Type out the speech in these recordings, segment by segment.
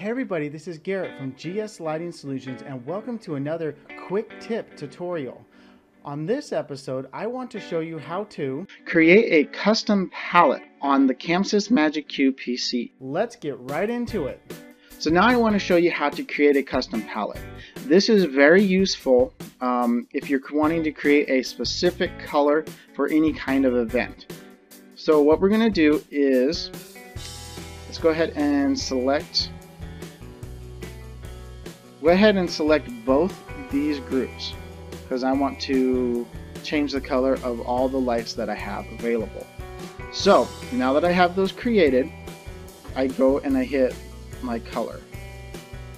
Hey everybody, this is Garrett from GS Lighting Solutions and welcome to another quick tip tutorial. On this episode, I want to show you how to create a custom palette on the ChamSys MagicQ PC. Let's get right into it. So now I want to show you how to create a custom palette. This is very useful um, if you're wanting to create a specific color for any kind of event. So what we're going to do is, let's go ahead and select, go ahead and select both these groups because I want to change the color of all the lights that I have available. So now that I have those created, I go and I hit my color.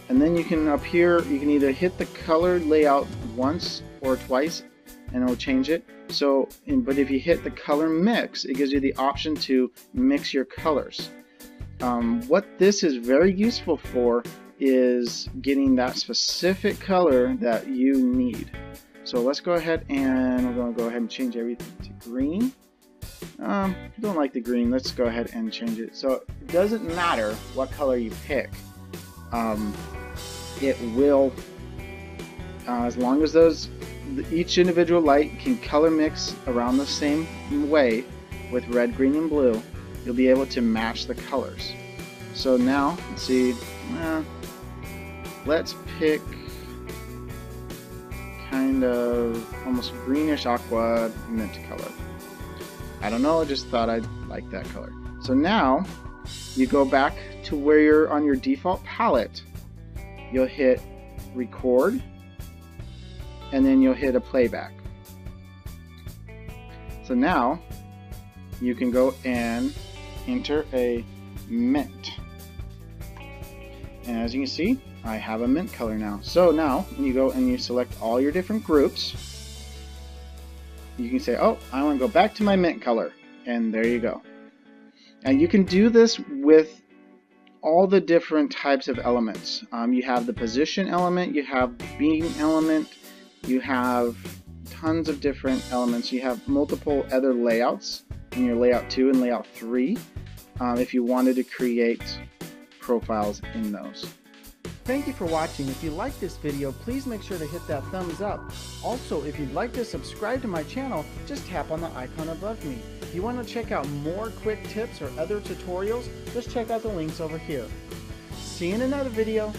And then you can up here, you can either hit the color layout once or twice and it'll change it. So, but if you hit the color mix, it gives you the option to mix your colors. Um, what this is very useful for is getting that specific color that you need. So let's go ahead and we're going to go ahead and change everything to green. Um, don't like the green. Let's go ahead and change it. So it doesn't matter what color you pick. Um, it will, uh, as long as those each individual light can color mix around the same way with red, green, and blue, you'll be able to match the colors. So now, let's see, uh, let's pick kind of almost greenish aqua mint color. I don't know, I just thought I'd like that color. So now, you go back to where you're on your default palette, you'll hit record, and then you'll hit a playback. So now you can go and enter a mint. And as you can see, I have a mint color now. So now when you go and you select all your different groups, you can say, oh, I want to go back to my mint color. And there you go. And you can do this with all the different types of elements. Um, you have the position element, you have beam element, you have tons of different elements. You have multiple other layouts in your layout 2 and layout 3 um, if you wanted to create profiles in those. Thank you for watching. If you like this video, please make sure to hit that thumbs up. Also, if you'd like to subscribe to my channel, just tap on the icon above me. If you want to check out more quick tips or other tutorials, just check out the links over here. See you in another video.